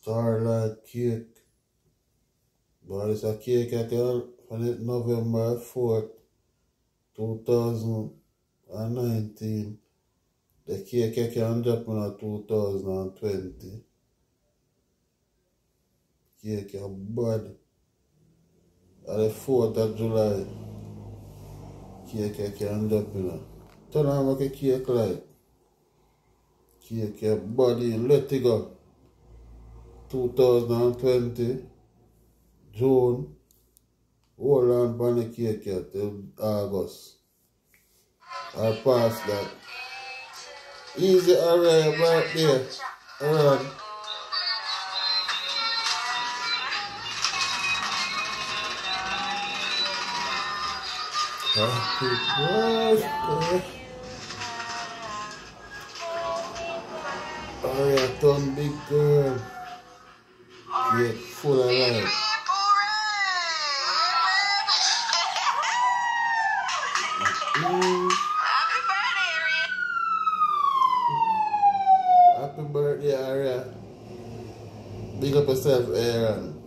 Starlight cake. But it's a cake on it November 4th, 2019. The cake I can drop in 2020. Cake a bad. On the 4th of July. Cake I can drop in. Turn on like a cake like. Let it go. 2020, June, hold on for the cake till August. Or past that. Easy arrive right there. Around. Happy birthday. Oh yeah, done big girl. Get full of. Mm, happy birthday, Aria. Big up yourself, Aaron.